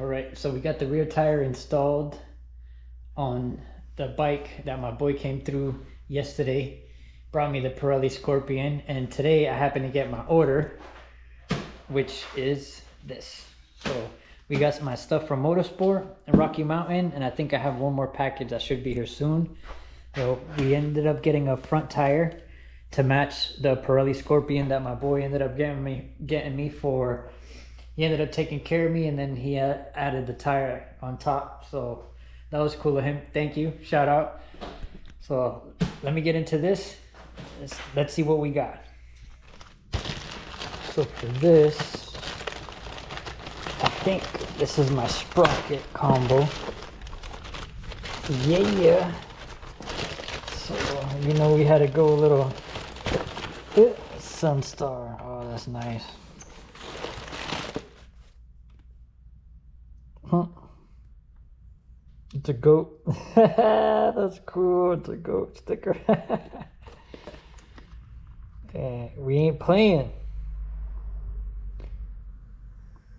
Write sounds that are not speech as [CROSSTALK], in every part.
All right, so we got the rear tire installed on the bike that my boy came through yesterday. Brought me the Pirelli Scorpion, and today I happened to get my order, which is this. So we got my stuff from Motorsport and Rocky Mountain, and I think I have one more package that should be here soon. So we ended up getting a front tire to match the Pirelli Scorpion that my boy ended up getting me getting me for he ended up taking care of me and then he added the tire on top. So that was cool of him. Thank you. Shout out. So let me get into this. Let's, let's see what we got. So for this i think this is my sprocket combo. Yeah so you know we had to go a little sunstar. Oh that's nice It's a goat. [LAUGHS] That's cool. It's a goat sticker. okay, [LAUGHS] eh, we ain't playing.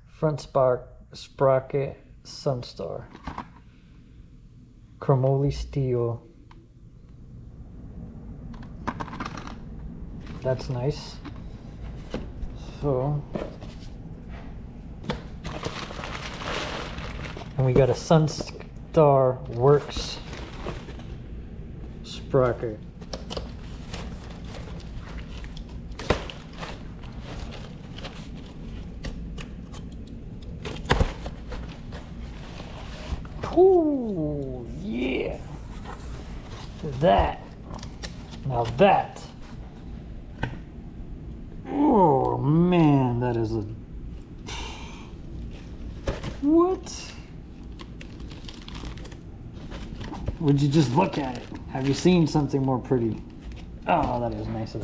Front spark, sprocket, Sunstar. Chromoly steel. That's nice. So, And we got a Sunstar Works sprocket. Ooh, yeah. That. Now that. Oh man, that is a. What? Would you just look at it? Have you seen something more pretty? Oh, that is nice.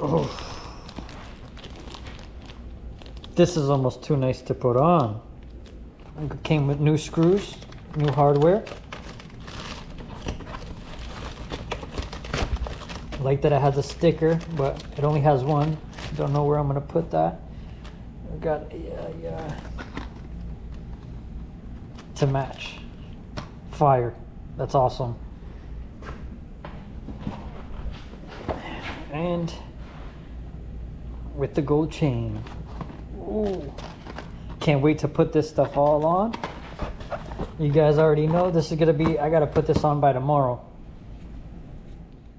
Oh. This is almost too nice to put on. It came with new screws, new hardware. I like that it has a sticker, but it only has one. Don't know where I'm gonna put that. I got yeah uh, yeah to match. Fire. That's awesome. And with the gold chain. Ooh. Can't wait to put this stuff all on. You guys already know this is gonna be, I gotta put this on by tomorrow.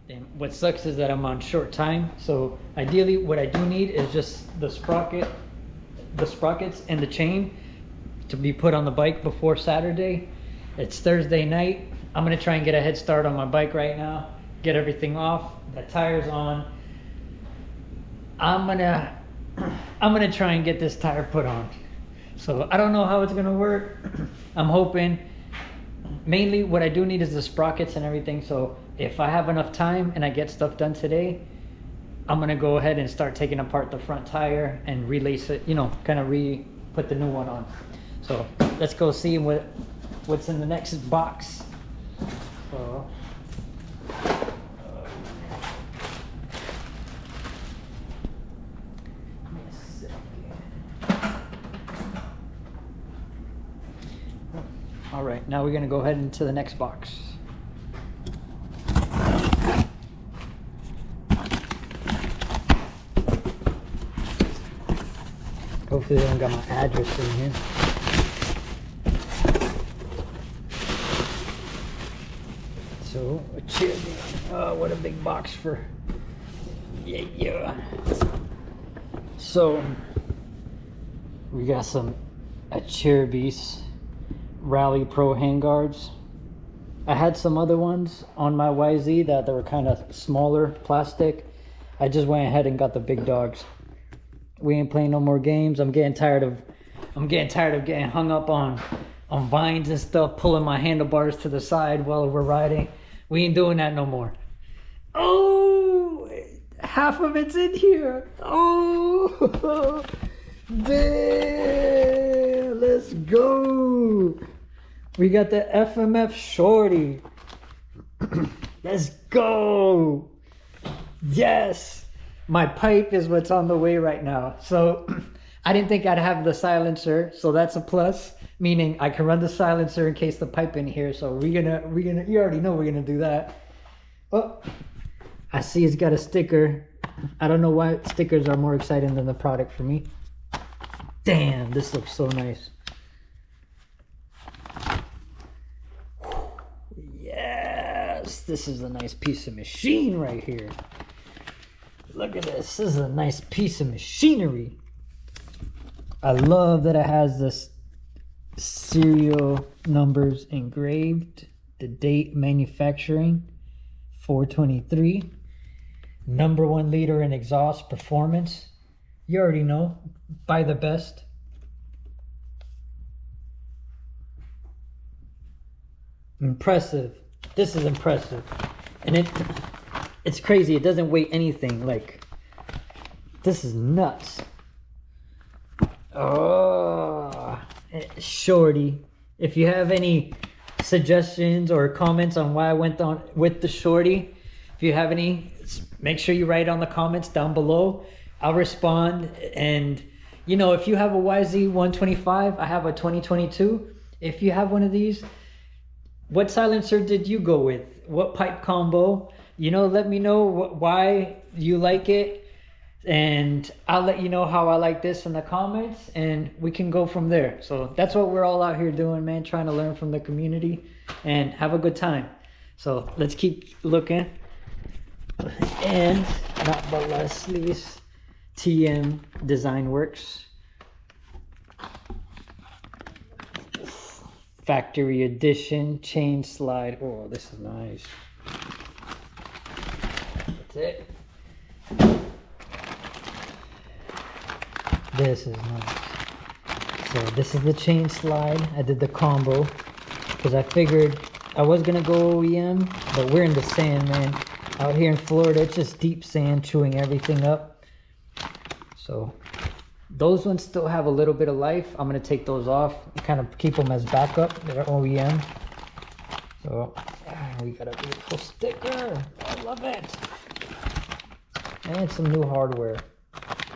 And what sucks is that I'm on short time. So ideally what I do need is just the sprocket, the sprockets and the chain to be put on the bike before Saturday. It's Thursday night. I'm gonna try and get a head start on my bike right now, get everything off, the tires on. I'm gonna, [CLEARS THROAT] I'm gonna try and get this tire put on. So I don't know how it's gonna work. [CLEARS THROAT] I'm hoping, mainly what I do need is the sprockets and everything. So if I have enough time and I get stuff done today, I'm gonna go ahead and start taking apart the front tire and relace it, you know, kind of re put the new one on. So let's go see what what's in the next box. So, All right, now we're gonna go ahead into the next box. They don't got my address in here. So a. Oh, what a big box for. Yeah, yeah. So we got some Acerbis Rally Pro handguards. I had some other ones on my YZ that they were kind of smaller plastic. I just went ahead and got the big dogs. We ain't playing no more games. I'm getting tired of I'm getting tired of getting hung up on on vines and stuff, pulling my handlebars to the side while we're riding. We ain't doing that no more. Oh, half of it's in here. Oh, [LAUGHS] damn, let's go. We got the FMF Shorty. [CLEARS THROAT] let's go. Yes. My pipe is what's on the way right now. So [CLEARS THROAT] I didn't think I'd have the silencer, so that's a plus. Meaning I can run the silencer in case the pipe in here. So we're gonna we're gonna you already know we're gonna do that. Oh, I see it's got a sticker. I don't know why stickers are more exciting than the product for me. Damn, this looks so nice. Yes, this is a nice piece of machine right here. Look at this. This is a nice piece of machinery. I love that it has this serial numbers engraved, the date manufacturing 423, number one leader in exhaust performance. You already know, buy the best. Impressive. This is impressive. And it it's crazy. It doesn't weigh anything. Like this is nuts. Oh, shorty. If you have any suggestions or comments on why I went on with the shorty, if you have any, make sure you write on the comments down below. I'll respond. And you know, if you have a YZ125, I have a 2022. If you have one of these, what silencer did you go with? What pipe combo? You know, let me know wh- why you like it. And I'll let you know how I like this in the comments and we can go from there. So that's what we're all out here doing, man, trying to learn from the community and have a good time. So let's keep looking. And not but last least, TM Design Works. Factory edition chain slide. Oh, this is nice. It. This is nice. So this is the chain slide. I did the combo because I figured I was gonna go OEM, but we're in the sand, man. Out here in Florida, it's just deep sand chewing everything up. So those ones still have a little bit of life. I'm gonna take those off, kind of keep them as backup. They're OEM. So ah, we got a beautiful sticker. I love it. And some new hardware.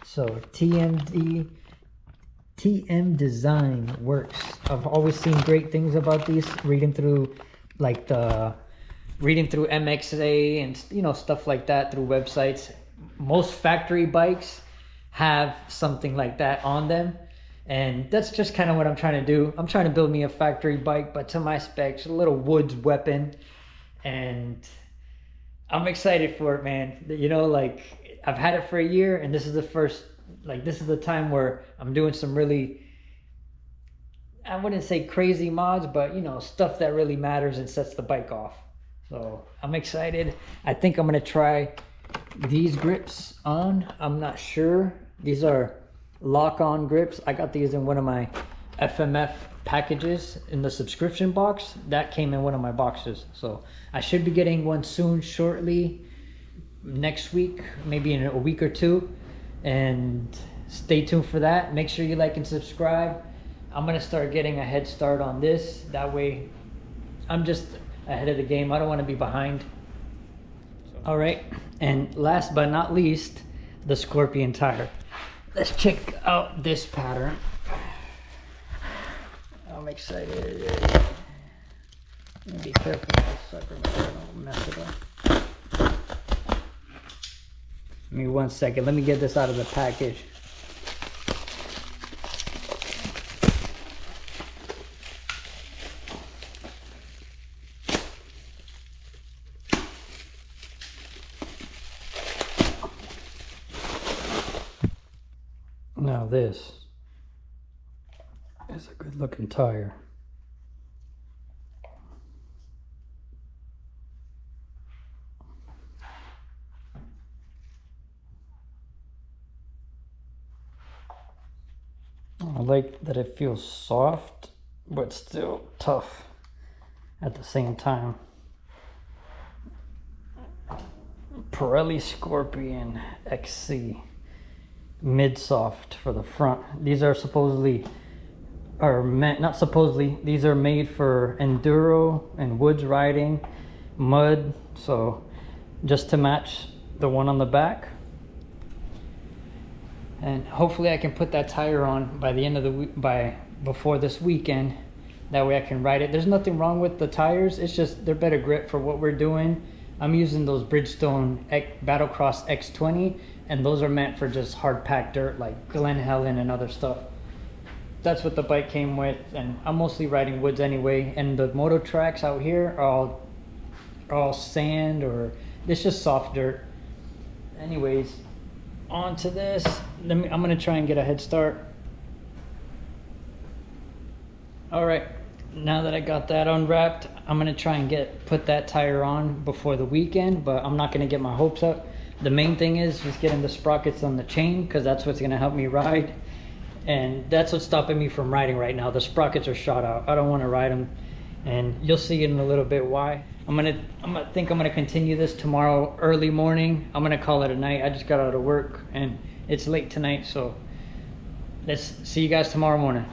So TMD, TM Design works. I've always seen great things about these. Reading through, like the, reading through MXA and you know stuff like that through websites. Most factory bikes have something like that on them, and that's just kind of what I'm trying to do. I'm trying to build me a factory bike, but to my specs, a little woods weapon, and I'm excited for it, man. You know, like I've had it for a year, and this is the first, like, this is the time where I'm doing some really, I wouldn't say crazy mods, but you know, stuff that really matters and sets the bike off. So I'm excited. I think I'm gonna try these grips on. I'm not sure. These are lock-on grips. I got these in one of my FMF packages in the subscription box. That came in one of my boxes. So I should be getting one soon, shortly next week, maybe in a week or two. And stay tuned for that. Make sure you like and subscribe. I'm going to start getting a head start on this. That way, I'm just ahead of the game. I don't want to be behind. All right. And last but not least, the Scorpion tire. Let's check out this pattern. I'm excited. Be careful sucker, I don't mess it up. Give me one second. Let me get this out of the package. Now this is a good looking tire. I like that it feels soft, but still tough at the same time. Pirelli Scorpion XC mid soft for the front. These are supposedly, or meant, not supposedly, these are made for enduro and woods riding, mud. So just to match the one on the back. And hopefully I can put that tire on by the end of the week by before this weekend. That way I can ride it. There's nothing wrong with the tires. It's just they're better grip for what we're doing. I'm using those Bridgestone X, Battlecross X20 and those are meant for just hard packed dirt like Glen Helen and other stuff. That's what the bike came with and I'm mostly riding woods anyway. And the moto tracks out here are all, are all sand or it's just soft dirt. Anyways onto this. Let me i'm gonna try and get a head start. All right now that i got that unwrapped i'm gonna try and get put that tire on before the weekend but i'm not gonna get my hopes up. The main thing is just getting the sprockets on the chain because that's what's gonna help me ride. And that's what's stopping me from riding right now. The sprockets are shot out. I don't want to ride them and you'll see in a little bit why. I'm gonna i'm gonna think i'm gonna continue this tomorrow early morning. I'm gonna call it a night. I just got out of work and it's late tonight so let's see you guys tomorrow morning